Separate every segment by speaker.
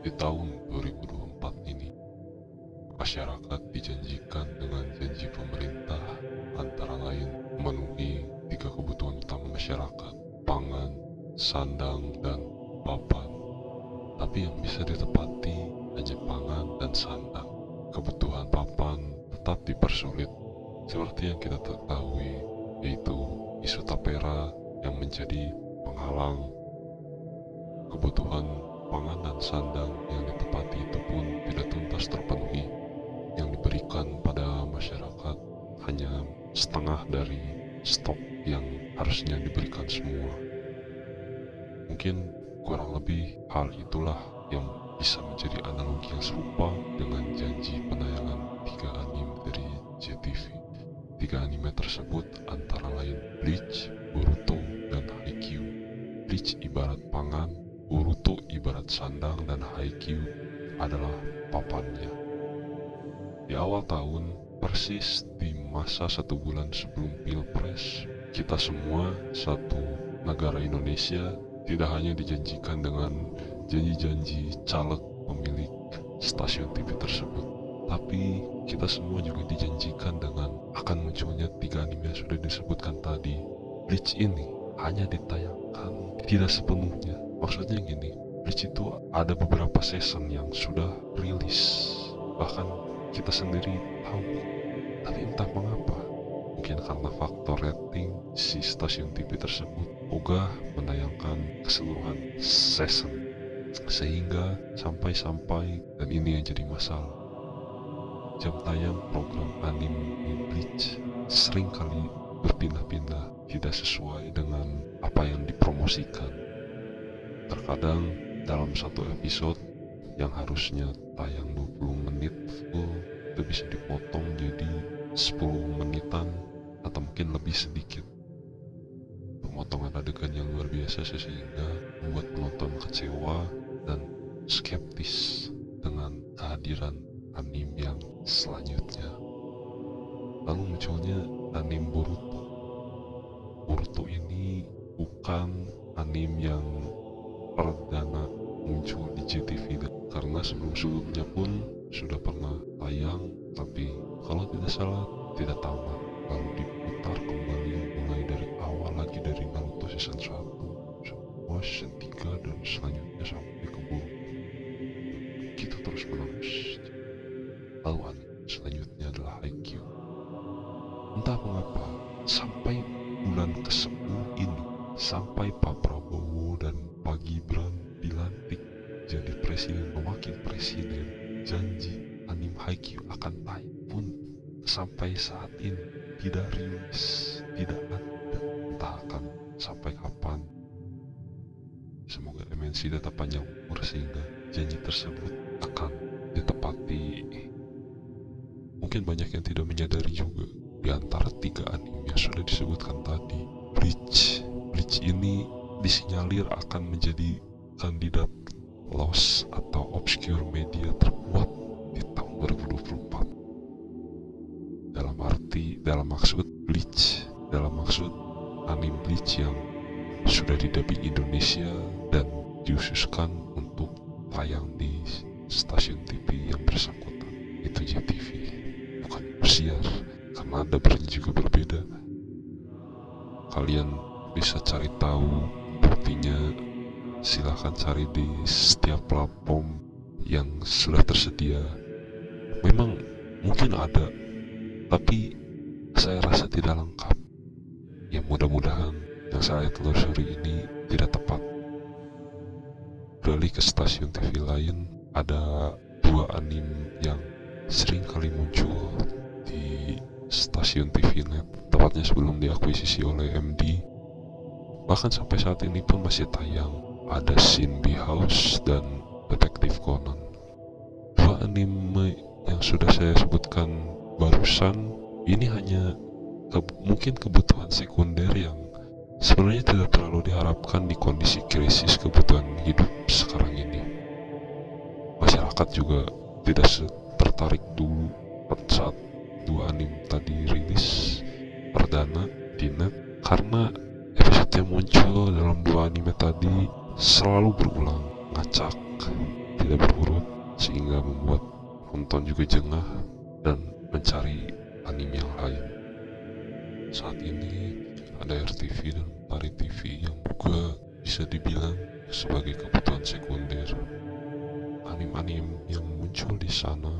Speaker 1: Di tahun 2024 ini, masyarakat dijanjikan dengan janji pemerintah antara lain memenuhi tiga kebutuhan utama masyarakat, pangan, sandang, dan papan. Tapi yang bisa ditepati hanya pangan dan sandang. Kebutuhan papan tetap dipersulit, seperti yang kita ketahui, yaitu isu tapera yang menjadi penghalang kebutuhan pangan dan sandang yang ditepati itu pun tidak tuntas terpenuhi yang diberikan pada masyarakat hanya setengah dari stok yang harusnya diberikan semua. Mungkin kurang lebih hal itulah yang bisa menjadi analogi yang serupa dengan janji penayangan tiga anime dari JTV tiga anime tersebut antara lain Bleach, sandang dan Haikyuu adalah papannya. Di awal tahun, persis di masa satu bulan sebelum Pilpres, kita semua satu negara Indonesia tidak hanya dijanjikan dengan janji-janji caleg pemilik stasiun TV tersebut, tapi kita semua juga dijanjikan dengan akan munculnya tiga anime yang sudah disebutkan tadi. Bleach ini hanya ditayangkan tidak sepenuhnya maksudnya gini Bleach itu ada beberapa season yang sudah rilis. Bahkan kita sendiri tahu. Tapi entah mengapa mungkin karena faktor rating si stasiun TV tersebut ogah menayangkan keseluruhan season. Sehingga sampai-sampai dan ini yang jadi masalah. Jam tayang program anime Bleach sering kali berpindah-pindah tidak sesuai dengan apa yang dipromosikan. Terkadang dalam satu episode yang harusnya tayang 20 menit full itu bisa dipotong jadi 10 menitan atau mungkin lebih sedikit. Pemotongan adegan yang luar biasa sehingga membuat penonton kecewa dan skeptis dengan kehadiran anime yang selanjutnya. Lalu munculnya anime Boruto. Boruto ini bukan anime yang perdana muncul di JTV karena sebelum-sebelumnya pun sudah pernah tayang tapi kalau tidak salah tidak tamat lalu diputar kembali mulai dari awal lagi dari Naruto season 1 semua season 3 dan selanjutnya sampai ke Boruto kita terus menerus. Lalu selanjutnya adalah Haikyuu. Entah mengapa sampai bulan ke-10 ini sampai saat ini tidak rilis tidak ada. Entah akan sampai kapan. Semoga MNC tetap panjang umur sehingga janji tersebut akan ditepati. Mungkin banyak yang tidak menyadari juga di antara tiga anime yang sudah disebutkan tadi Bleach. Bleach ini disinyalir akan menjadi kandidat lost atau obscure media terkuat di tahun 2024 arti dalam maksud Bleach dalam maksud anime Bleach yang sudah didubbing Indonesia dan diususkan untuk tayang di stasiun TV yang bersangkutan. Itu JTV bukan Indosiar karena ada brand juga berbeda. Kalian bisa cari tahu buktinya. Silahkan cari di setiap platform yang sudah tersedia. Memang mungkin ada tapi saya rasa tidak lengkap. Ya mudah-mudahan yang saya telusuri ini tidak tepat. Beralih ke stasiun TV lain ada dua anime yang sering kali muncul di stasiun TV net tepatnya sebelum diakuisisi oleh MD bahkan sampai saat ini pun masih tayang. Ada Shinbi House dan Detektif Conan. Dua anime yang sudah saya sebutkan barusan ini hanya ke, mungkin kebutuhan sekunder yang sebenarnya tidak terlalu diharapkan di kondisi krisis kebutuhan hidup sekarang ini. Masyarakat juga tidak tertarik dulu saat dua anime tadi rilis perdana di net karena episode yang muncul dalam dua anime tadi selalu berulang ngacak tidak berurut sehingga membuat penonton juga jengah dan mencari anime yang lain. Saat ini ada RTV dan Pari TV yang juga bisa dibilang sebagai kebutuhan sekunder. Anim-anim yang muncul di sana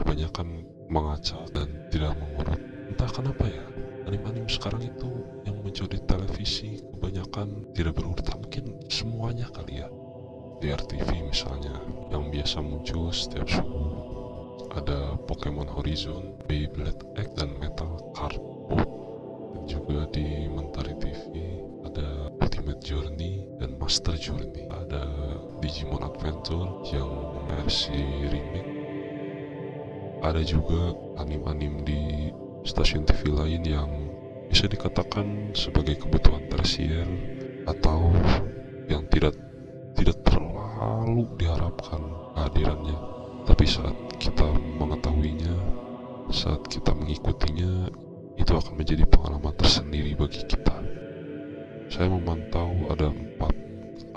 Speaker 1: kebanyakan mengacau dan tidak mengurut. Entah kenapa ya, anim-anim sekarang itu yang muncul di televisi kebanyakan tidak berurut. Mungkin semuanya kali ya. Di RTV misalnya, yang biasa muncul setiap subuh ada Pokemon Horizon, Beyblade X, dan Metal Cardboard. Dan juga di Mentari TV ada Ultimate Journey dan Master Journey. Ada Digimon Adventure yang versi remake. Ada juga anim-anim di stasiun TV lain yang bisa dikatakan sebagai kebutuhan tersier atau yang tidak tidak terlalu diharapkan kehadirannya tapi saat kita mengetahuinya saat kita mengikutinya itu akan menjadi pengalaman tersendiri bagi kita. Saya memantau ada empat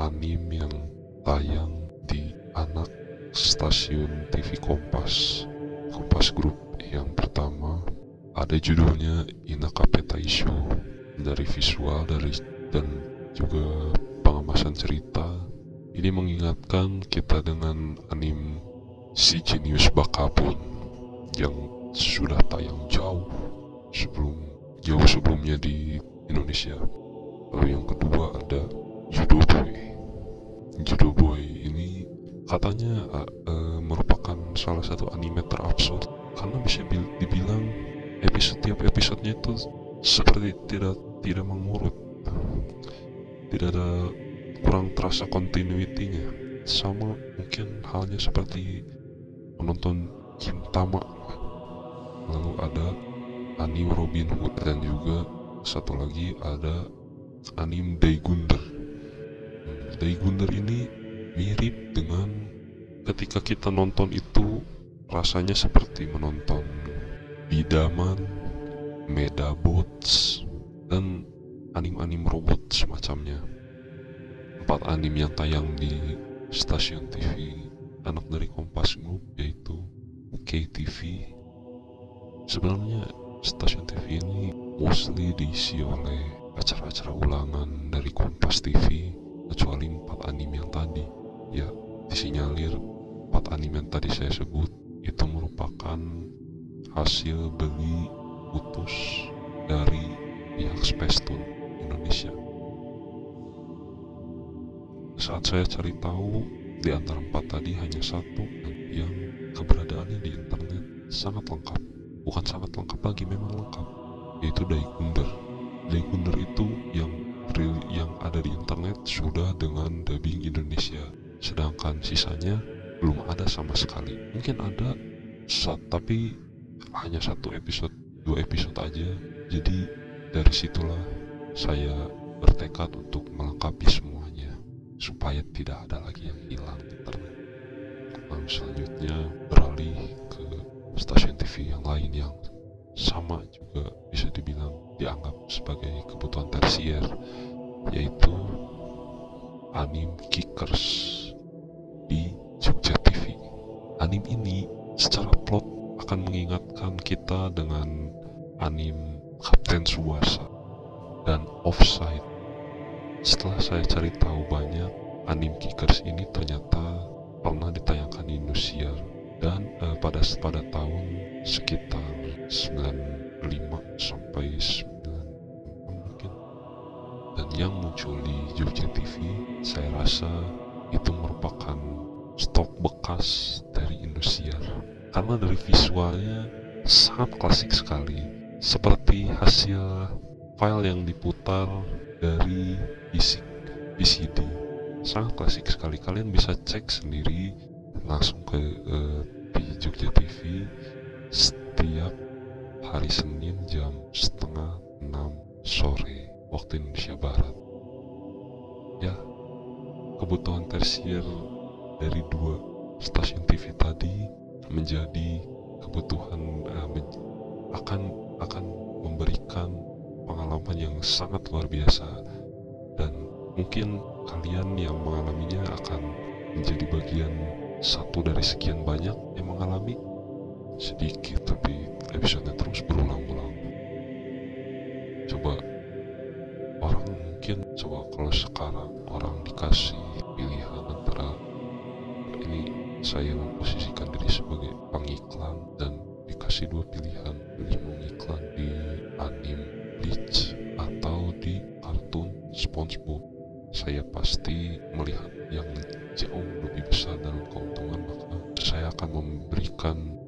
Speaker 1: anime yang tayang di anak stasiun TV Kompas Kompas Group yang pertama ada judulnya Inakape Taisho dari visual dari dan juga pengemasan cerita. Ini mengingatkan kita dengan anim si Genius Bakabun yang sudah tayang jauh sebelum jauh sebelumnya di Indonesia. Lalu yang kedua ada Judo Boy. Judo Boy ini katanya uh, uh, merupakan salah satu anime terabsurd karena bisa dibilang episode tiap episodenya itu seperti tidak tidak mengurut tidak ada kurang terasa continuity-nya sama mungkin halnya seperti menonton Gintama lalu ada anime Robin Hood dan juga satu lagi ada anime Daigunder Daigunder ini mirip dengan ketika kita nonton itu rasanya seperti menonton Bidaman, Medabots, dan anim-anim robot semacamnya empat anime yang tayang di stasiun TV anak dari Kompas Group yaitu KTV sebenarnya stasiun TV ini mostly diisi oleh acara-acara ulangan dari Kompas TV kecuali empat anime yang tadi. Ya disinyalir empat anime yang tadi saya sebut itu merupakan hasil beli putus dari pihak Space Tune Indonesia. Saat saya cari tahu, di antara empat tadi hanya satu yang keberadaannya di internet sangat lengkap. Bukan sangat lengkap lagi, memang lengkap. Yaitu Daigunder. Daigunder itu yang yang ada di internet sudah dengan dubbing Indonesia. Sedangkan sisanya belum ada sama sekali. Mungkin ada saat tapi hanya satu episode, dua episode aja. Jadi dari situlah saya bertekad untuk melengkapi semua supaya tidak ada lagi yang hilang internet. Lalu selanjutnya beralih ke stasiun TV yang lain yang sama juga bisa dibilang dianggap sebagai kebutuhan tersier yaitu anim Kickers di Jogja TV. Anim ini secara plot akan mengingatkan kita dengan anim Kapten Suwasa dan Offside saya cari tahu banyak, anime Kickers ini ternyata pernah ditayangkan di Indonesia dan uh, pada pada tahun sekitar 95 sampai 9 mungkin. Dan yang muncul di Jogja TV, saya rasa itu merupakan stok bekas dari Indosiar karena dari visualnya sangat klasik sekali seperti hasil file yang diputar dari isi VCD sangat klasik sekali. Kalian bisa cek sendiri langsung ke uh, di Jogja TV setiap hari Senin jam setengah enam sore waktu Indonesia Barat. Ya kebutuhan tersier dari dua stasiun TV tadi menjadi kebutuhan uh, men akan akan memberikan pengalaman yang sangat luar biasa. Dan mungkin kalian yang mengalaminya akan menjadi bagian satu dari sekian banyak yang mengalami. Sedikit tapi episodenya terus berulang-ulang. Coba orang mungkin coba kalau sekarang orang dikasih pilihan antara ini saya memposisikan diri sebagai pengiklan dan dikasih dua pilihan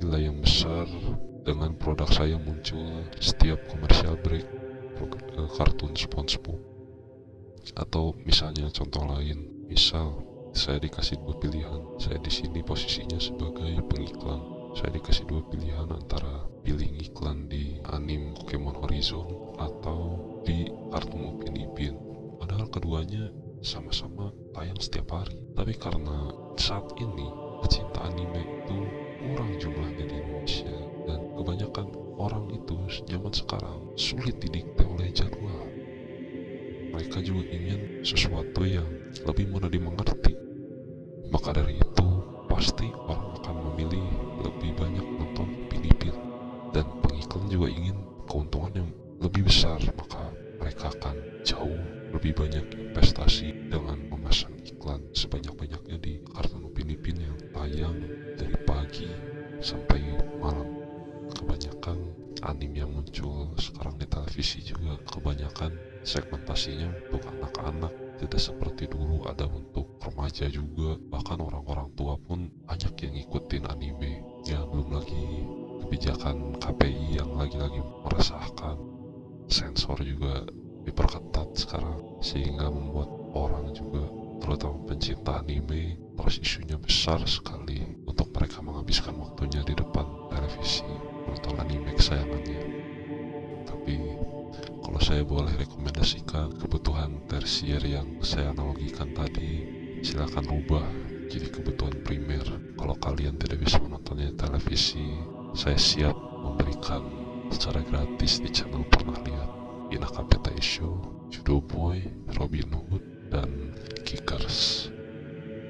Speaker 1: nilai yang besar dengan produk saya muncul setiap komersial break eh, kartun SpongeBob. Atau misalnya contoh lain misal saya dikasih dua pilihan saya di sini posisinya sebagai pengiklan. Saya dikasih dua pilihan antara pilih iklan di anime Pokemon Horizon atau di kartun Upin Ipin padahal keduanya sama-sama tayang setiap hari. Tapi karena saat ini pecinta anime zaman sekarang sulit didikte oleh jadwal. Mereka juga ingin sesuatu yang lebih mudah dimengerti. Maka dari anime yang muncul sekarang di televisi juga kebanyakan segmentasinya untuk anak-anak. Tidak seperti dulu ada untuk remaja juga bahkan orang-orang tua pun banyak yang ngikutin anime. Ya belum lagi kebijakan KPI yang lagi-lagi meresahkan. Sensor juga diperketat sekarang sehingga membuat orang juga terutama pencinta anime terus isunya besar sekali untuk mereka menghabiskan waktunya di depan televisi menonton anime kesayangannya tapi kalau saya boleh rekomendasikan kebutuhan tersier yang saya analogikan tadi silakan rubah jadi kebutuhan primer. Kalau kalian tidak bisa menontonnya di televisi saya siap memberikan secara gratis di channel pernah lihat. Inaka Peta Show, Judo Boy, Robin Hood, dan Kickers.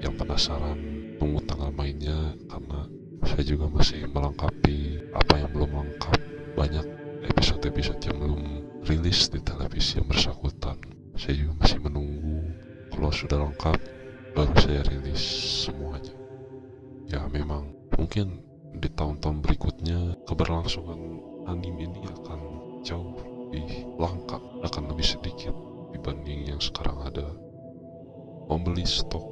Speaker 1: Yang penasaran tunggu tanggal mainnya karena saya juga masih melengkapi apa yang belum lengkap. Banyak episode-episode yang belum rilis di televisi yang bersangkutan. Saya juga masih menunggu kalau sudah lengkap baru saya rilis semuanya. Ya memang mungkin di tahun-tahun berikutnya keberlangsungan anime ini akan jauh lebih langka akan lebih sedikit dibanding yang sekarang ada membeli stok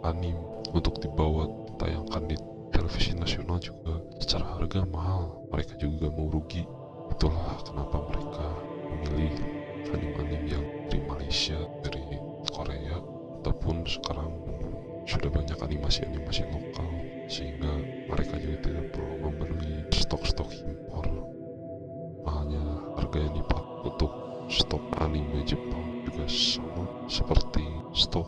Speaker 1: anime untuk dibawa tayangkan di televisi nasional juga secara harga mahal. Mereka juga mau rugi. Itulah kenapa mereka memilih anime-anime yang dari Malaysia dari Korea ataupun sekarang sudah banyak animasi-animasi lokal sehingga mereka juga tidak perlu membeli stok-stok impor. Mahalnya harga yang dipakai untuk stok anime Jepang juga sama seperti stok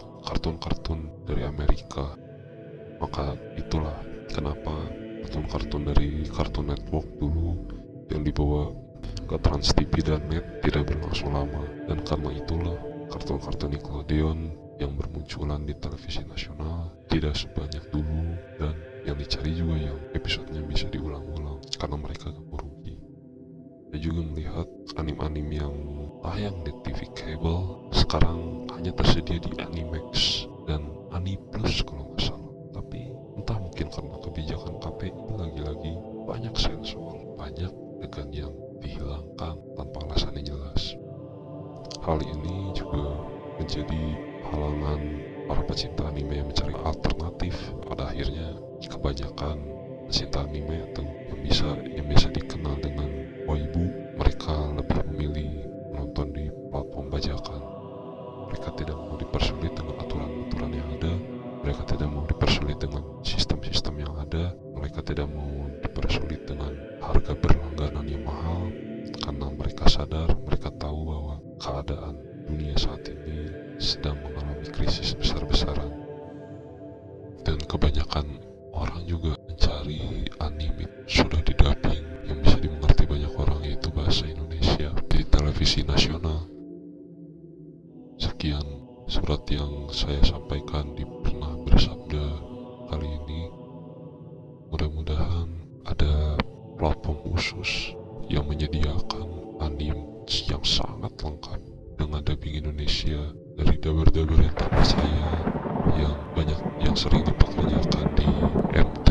Speaker 1: Nickelodeon yang bermunculan di televisi nasional tidak sebanyak dulu dan yang dicari juga yang episodenya bisa diulang-ulang karena mereka gak rugi saya juga melihat anim-anim yang tayang di TV kabel sekarang hanya tersedia di Animax dan Aniplus kalau nggak salah. Tapi entah mungkin karena kebijakan Mereka tidak mau dipersulit dengan aturan-aturan yang ada. Mereka tidak mau dipersulit dengan sistem-sistem yang ada. Mereka tidak mau dipersulit dengan harga berlangganan yang mahal. Karena mereka sadar, mereka tahu bahwa keadaan dunia saat ini sedang mengalami krisis besar-besaran. Dan kebanyakan orang juga mencari anime sudah didubbing yang bisa dimengerti banyak orang yaitu bahasa Indonesia di televisi nasional demikian surat yang saya sampaikan di pernah bersabda kali ini. Mudah-mudahan ada platform khusus yang menyediakan anim yang sangat lengkap dengan dubbing Indonesia dari dubber-dubber yang saya yang banyak yang sering dipertanyakan di MT